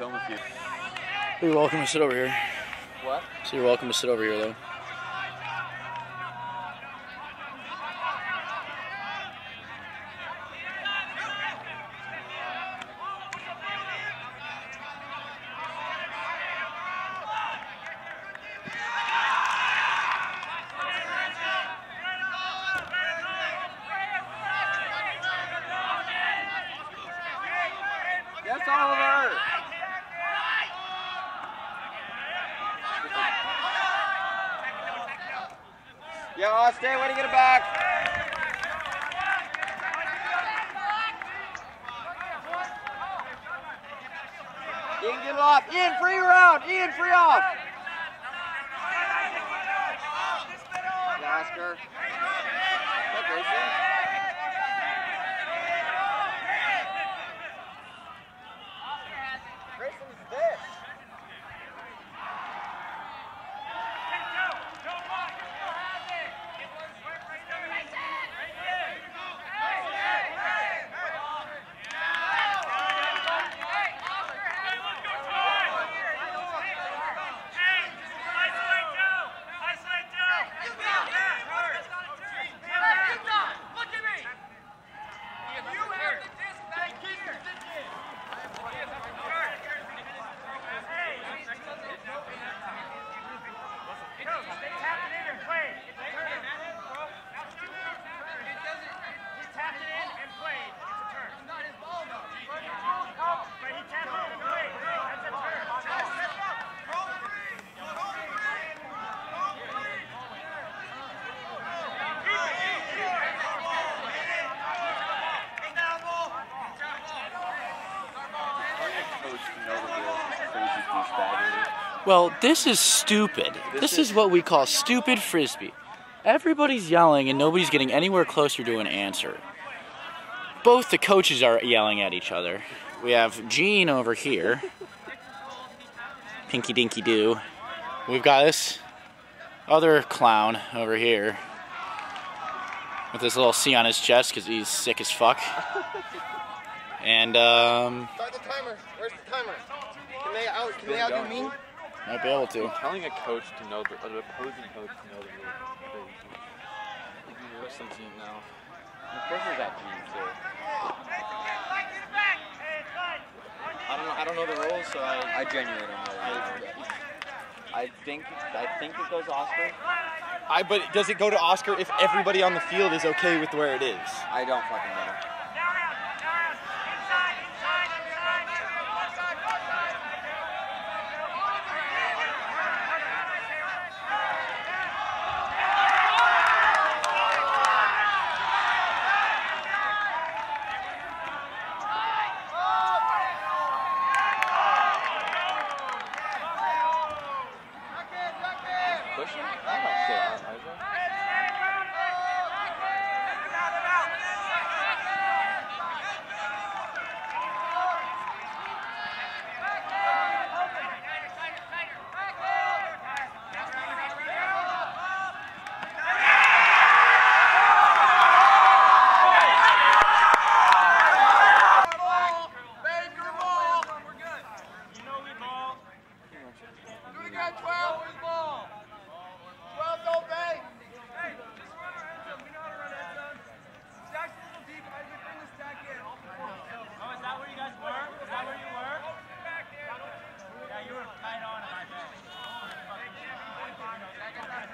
Film a few. You're welcome to sit over here. What? So you're welcome to sit over here, though. Yes, Oliver! Yeah, Austin, way to get it back. Ian, get it off. Ian, free round. Ian, free off. Oscar. Look, Stay tapping in and play. Well, this is stupid. This, This is, is- what we call stupid frisbee. Everybody's yelling and nobody's getting anywhere closer to an answer. Both the coaches are yelling at each other. We have Gene over here. Pinky Dinky Doo. We've got this other clown over here with this little C on his chest because he's sick as fuck. And um, Start the timer. Where's the timer? Can they out? Can they outdo me? Might be able to. Telling a coach to know the, an opposing coach to know the rules. You're wrestling team now. Of course that team too. I don't know. I don't know the rules, so I. I genuinely don't know. I, I think I think it goes Oscar. I. But does it go to Oscar if everybody on the field is okay with where it is? I don't fucking know.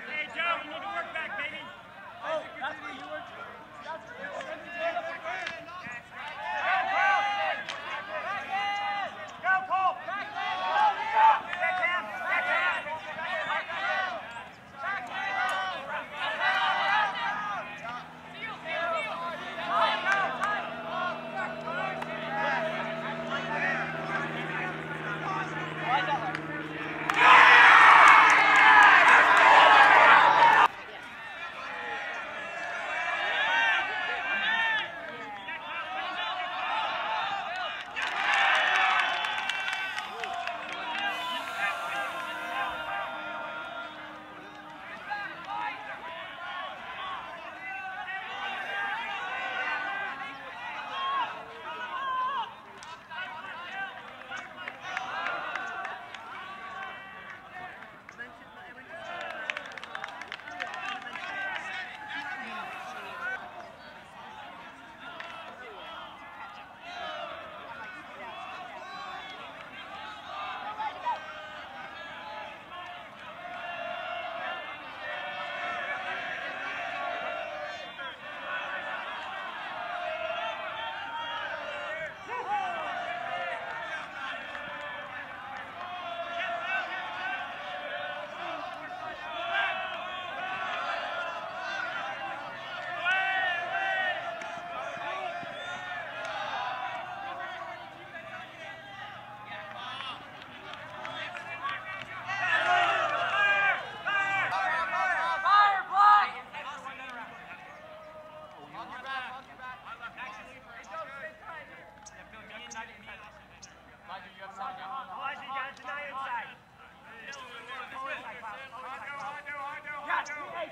Hey, Joe, you need to work back, baby. Oh, that's where you were. That's where you were. Yes, hey,